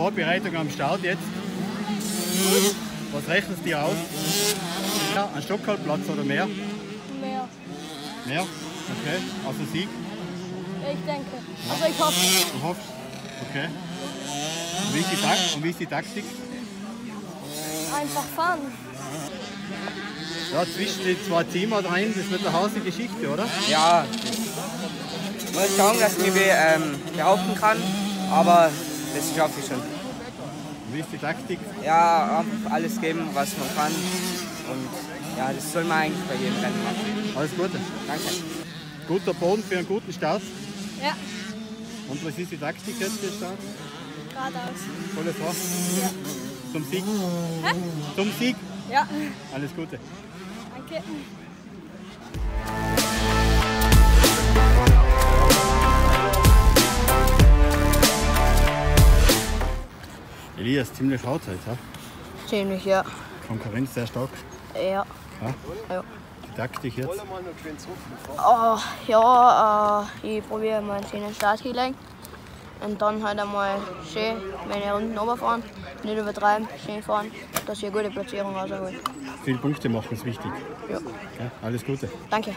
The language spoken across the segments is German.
Vorbereitung am Start jetzt. Was rechnen Sie dir aus? Ja, ein Stockholmplatz oder mehr? Mehr. Mehr? Okay. Also Sieg? Ich denke. Also ich hoffe. Du hoffst? Okay. Und wie ist die, Tak und wie ist die Taktik? Einfach fahren. Ja, zwischen den zwei Teams rein, das wird eine harte Geschichte, oder? Ja, ich muss schauen, dass ich mich ähm, behaupten kann, aber das schaffe ich schon. Wie ist die Taktik? Ja, alles geben, was man kann und ja, das soll man eigentlich bei jedem Rennen machen. Alles Gute. Danke. Guter Boden für einen guten Start. Ja. Und was ist die Taktik jetzt für den Start? Geradeaus. Volle vor. Ja. Zum Sieg. Hä? Zum Sieg. Ja. Alles Gute. Danke. Elias, ziemlich hart heute. Ja? Ziemlich, ja. Konkurrenz sehr stark. Ja. Ja? Ja. Die Taktik jetzt. Oh, ja, äh, ich probiere mal einen schönen Start hinlegen. Und dann halt einmal schön meine Runden runterfahren. Nicht übertreiben, schön fahren, dass ich eine gute Platzierung raushole. Viele Punkte machen ist wichtig. Ja. Ja, alles Gute. Danke.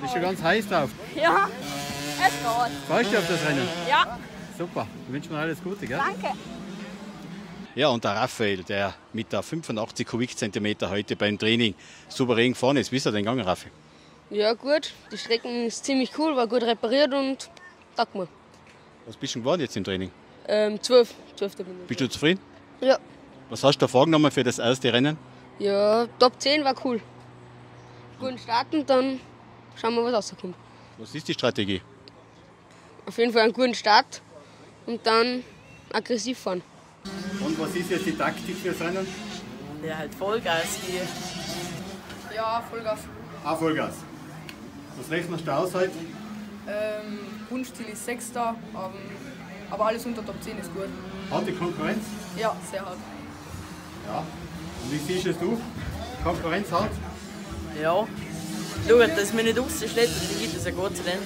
Bist schon ganz heiß drauf. Ja. Es geht. Freust du auf das Rennen? Ja. Super. Ich wünsche mir alles Gute, gell? Danke. Ja, und der Raphael, der mit der 85 Kubikzentimeter heute beim Training souverän gefahren ist. Wie ist er denn gegangen, Raphael? Ja, gut. Die Strecken ist ziemlich cool, war gut repariert und taugt mir. Was bist du geworden jetzt im Training? Ähm, 12. 12. bin ich. Bist du zufrieden? Ja. Was hast du da vorgenommen für das erste Rennen? Ja, Top 10 war cool. Gut starten, dann schauen wir, was rauskommt. Was ist die Strategie? Auf jeden Fall einen guten Start und dann aggressiv fahren. Und was ist jetzt die Taktik fürs Rennen? Ja, halt Vollgas geben. Ja, Vollgas. Ah, Vollgas. Was rechnest du aus heute? Ähm, Wunschziel ist Sechster, ähm, aber alles unter Top 10 ist gut. Harte Konkurrenz? Ja, sehr hart. Ja. Und wie siehst es du? Konkurrenz hart? Ja. Schaut, dass wir nicht rausschlägt, dann gibt es ein gutes Rennen.